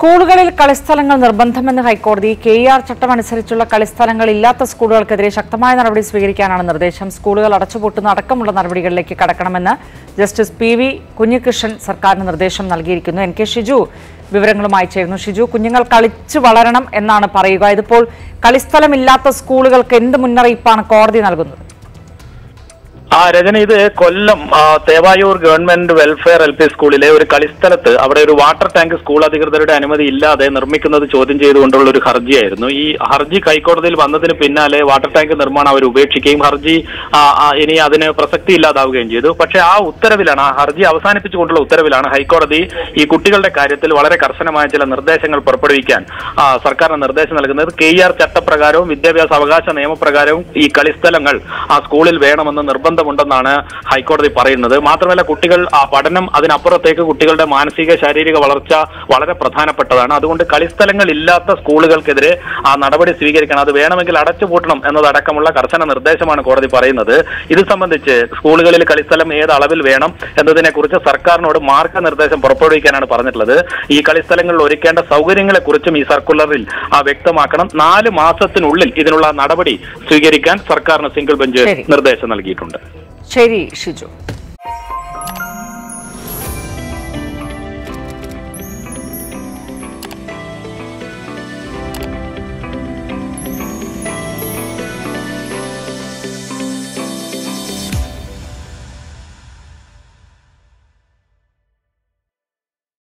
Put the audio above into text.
സ്കൂളുകളിൽ കളിസ്ഥലങ്ങൾ നിർബന്ധമെന്ന് ഹൈക്കോടതി K R ചട്ടം അനുസരിച്ചുള്ള കളിസ്ഥലങ്ങൾ ഇല്ലാത്ത സ്കൂളുകൾക്കെതിരെ ശക്തമായ നടപടി സ്വീകരിക്കാനാണ് നിർദ്ദേശം. സ്കൂളുകൾ അടച്ചുപൂട്ടുന്ന അടക്കമുള്ള നടപടികളിലേക്ക് കടക്കണമെന്ന് ജസ്റ്റിസ് പി വി കുഞ്ഞികൃഷ്ണൻ സർക്കാരിന് നിർദ്ദേശം നൽകിയിരിക്കുന്നു. എൻ കെ ഷിജു വിവരങ്ങളുമായി ചേരുന്നു. ഷിജു കുഞ്ഞുങ്ങൾ കളിച്ചു വളരണം എന്നാണ് പറയുക. ഇതിപ്പോൾ കളിസ്ഥലമില്ലാത്ത സ്കൂളുകൾക്ക് എന്ത് മുന്നറിയിപ്പാണ് കോടതി നൽകുന്നത്? ആ രജന ഇത് Kollam Thevayoor government welfare L P സ്കൂളിലെ ഒരു കളിസ്ഥലത്ത് അവിടെ ഒരു വാട്ടർ ടാങ്ക് സ്കൂൾ അധികൃതരുടെ അനുമതി ഇല്ലാതെ നിർമ്മിക്കുന്നത് ചോദ്യം ചെയ്തുകൊണ്ടുള്ള ഒരു ഹർജിയായിരുന്നു. ഈ ഹർജി ഹൈക്കോടതിയിൽ വന്നതിന് പിന്നാലെ വാട്ടർ ടാങ്ക് നിർമ്മാണം അവർ ഉപേക്ഷിക്കുകയും ഹർജി ഇനി അതിന് പ്രസക്തി ഇല്ലാതാവുകയും ചെയ്തു. പക്ഷേ ആ ഉത്തരവിലാണ് ആ ഹർജി അവസാനിപ്പിച്ചുകൊണ്ടുള്ള ഉത്തരവിലാണ് ഹൈക്കോടതി ഈ കുട്ടികളുടെ കാര്യത്തിൽ വളരെ കർശനമായ ചില നിർദ്ദേശങ്ങൾ പുറപ്പെടുവിക്കാൻ സർക്കാരിന് നിർദ്ദേശം നൽകുന്നത്. കെ ആർ ചട്ടപ്രകാരവും വിദ്യാഭ്യാസ അവകാശ നിയമപ്രകാരവും ഈ കളിസ്ഥലങ്ങൾ ആ സ്കൂളിൽ വേണമെന്ന് നിർബന്ധമുണ്ടെന്നാണ് ഹൈക്കോടതി പറയുന്നത്. മാത്രമല്ല കുട്ടികൾ ആ പഠനം അതിനപ്പുറത്തേക്ക് കുട്ടികളുടെ മാനസിക ശാരീരിക വളർച്ച വളരെ പ്രധാനപ്പെട്ടതാണ്. അതുകൊണ്ട് കളിസ്ഥലങ്ങൾ ഇല്ലാത്ത സ്കൂളുകൾക്കെതിരെ ആ നടപടി സ്വീകരിക്കണം. അത് വേണമെങ്കിൽ അടച്ചുപൂട്ടണം എന്നതടക്കമുള്ള കർശന നിർദ്ദേശമാണ് കോടതി പറയുന്നത്. ഇത് സംബന്ധിച്ച് സ്കൂളുകളിൽ കളിസ്ഥലം ഏത് അളവിൽ വേണം എന്നതിനെക്കുറിച്ച് സർക്കാരിനോട് മാർഗനിർദ്ദേശം പുറപ്പെടുവിക്കാനാണ് പറഞ്ഞിട്ടുള്ളത്. ഈ കളിസ്ഥലങ്ങളിൽ ഒരുക്കേണ്ട സൗകര്യങ്ങളെക്കുറിച്ചും ഈ സർക്കുലറിൽ ആ, വ്യക്തമാക്കണം. നാല് മാസത്തിനുള്ളിൽ ഇതിനുള്ള നടപടി സ്വീകരിക്കാൻ സർക്കാരിന് സിംഗിൾ ബെഞ്ച് നിർദ്ദേശം നൽകിയിട്ടുണ്ട്. ശരി ഷിജു